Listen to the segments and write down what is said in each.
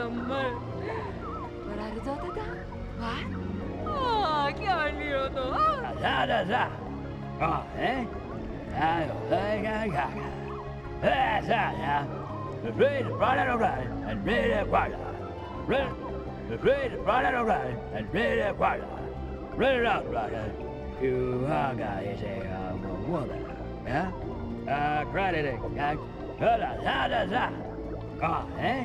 summer. What are you doing? What? Oh, क्या बनी हो तो? जा जा जा. हाँ, हैं? आयो, आया, आया. ऐसा या. Read the brother O'Brien and read the brother. Read, read the brother O'Brien and read the brother. Read it out, brother. You are guy is a um, woman, yeah? Uh, credit it, guy. Da da da da. Ah, eh?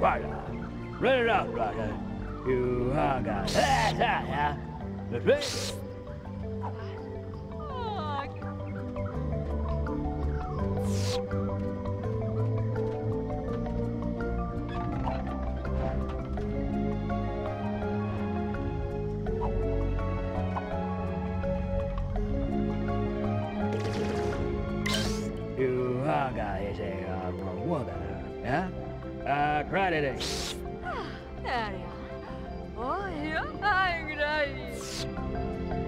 it. Read it out, brother. You are God. Där ja. Oj, er en grej. Questo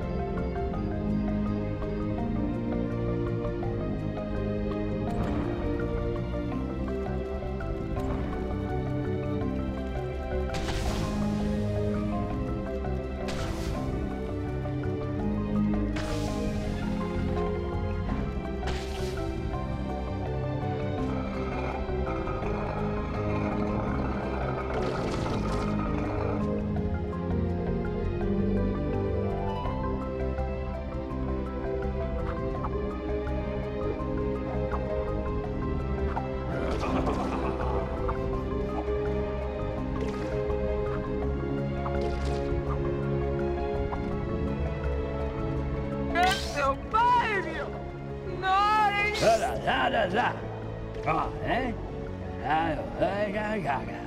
Oh, eh? Ja, jo, eh, ja, ja, ja.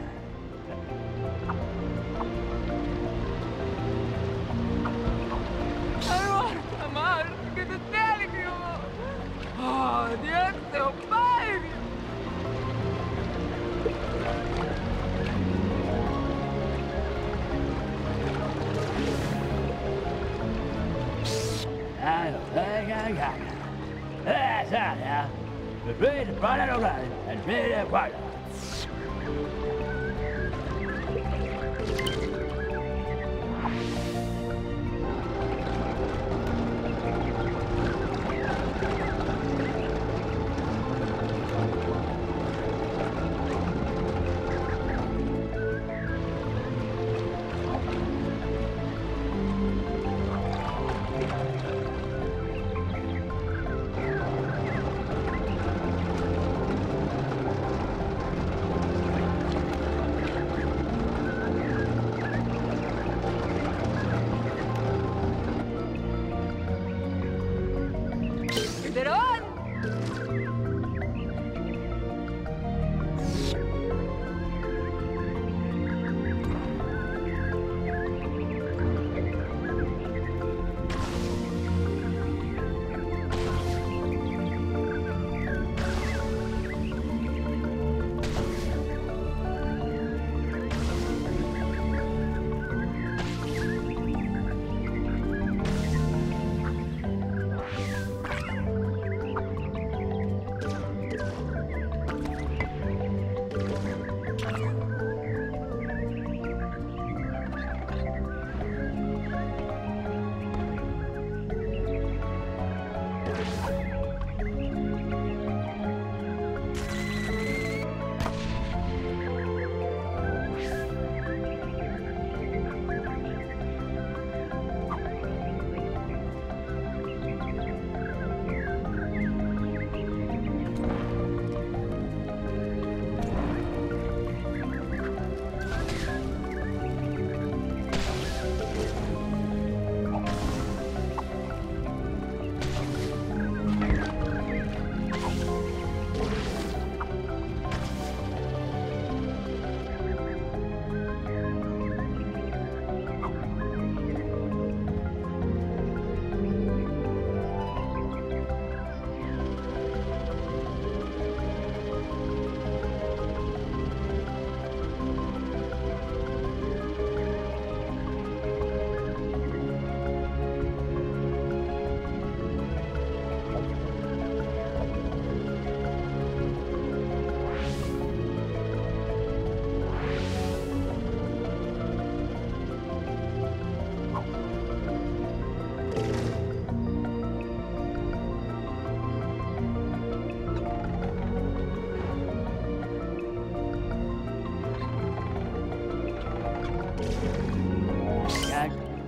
Allora, ma che te televisivo! Oh, dietro, baby! Ja, jo, eh, ja, ja, ja. Eh, så, ja. The brother of right and free the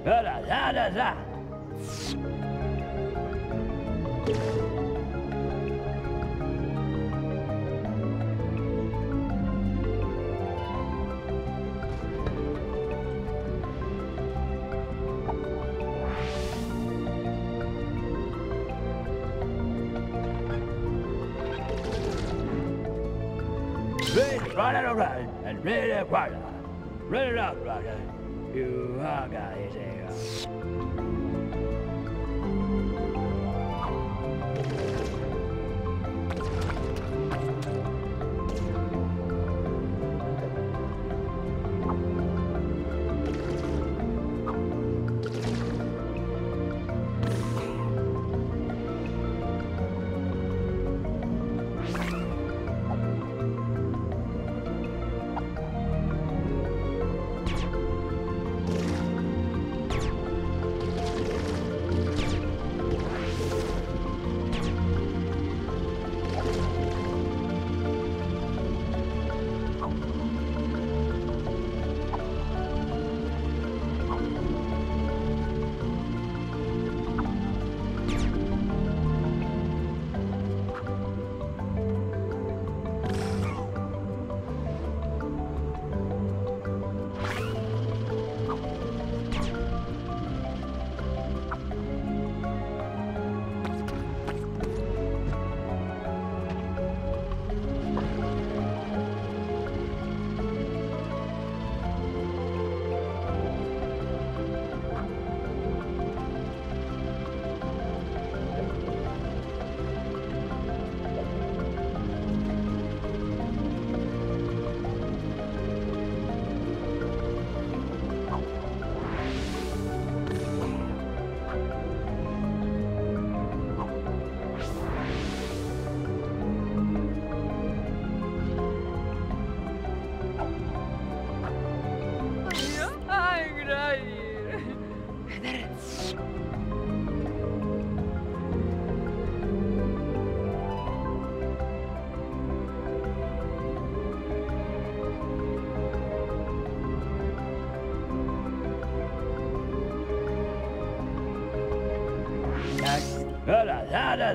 Da da da da. Run it around, and. Ready it up, brother. Are guys here.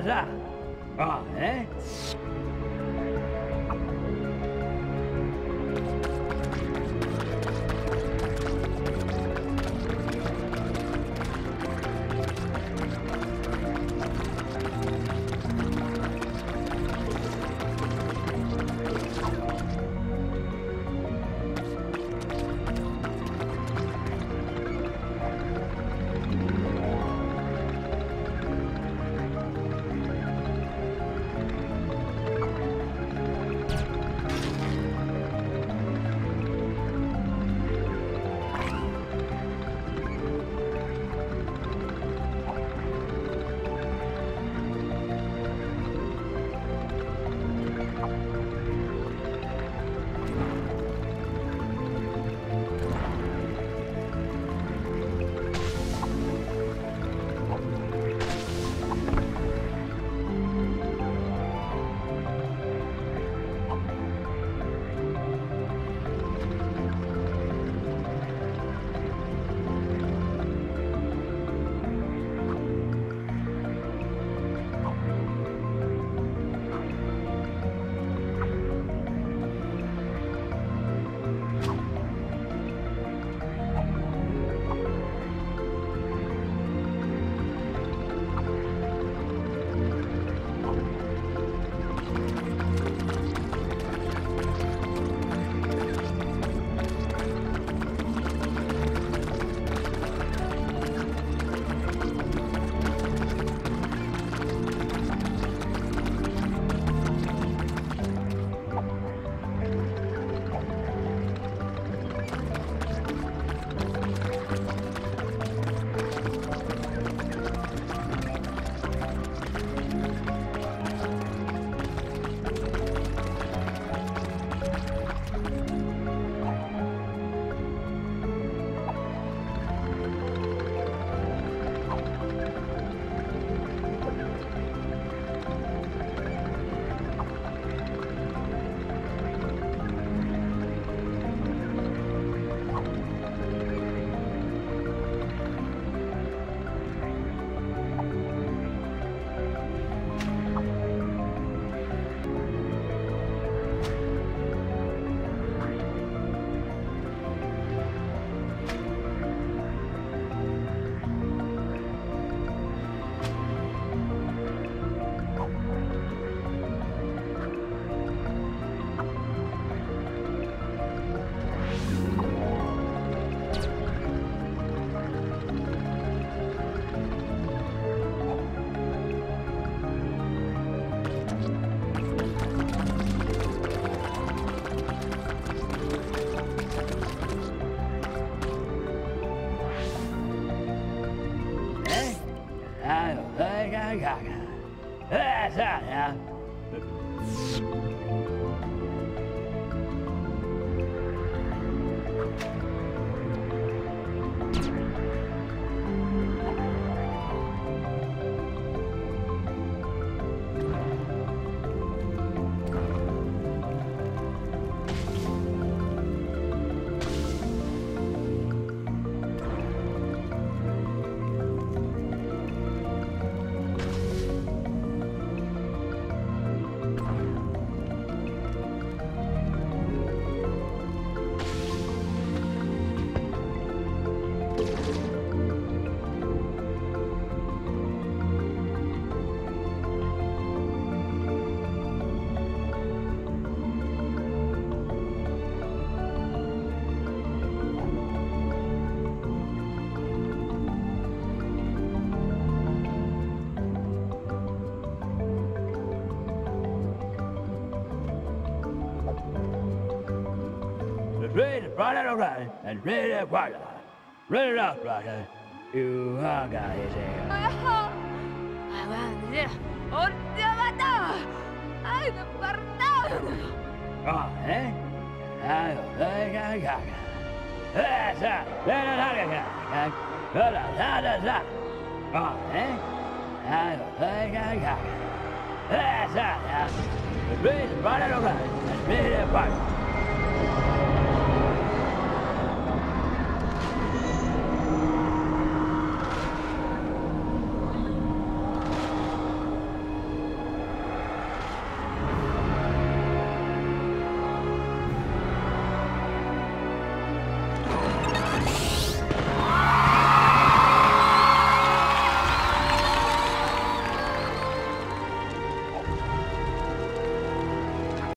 Da da Gaga. That's that, yeah. Around and ready to run it. Ready up, brother. You are got his hair. Avanti, andiamo! Hai da partare! Oh, eh? Eh, sa, eh, da, da, ga, ga, ga. Da, da, da, da, da. Oh, eh? Ga, ga, ga. Eh, sa, ja. Ready to run it around and run it.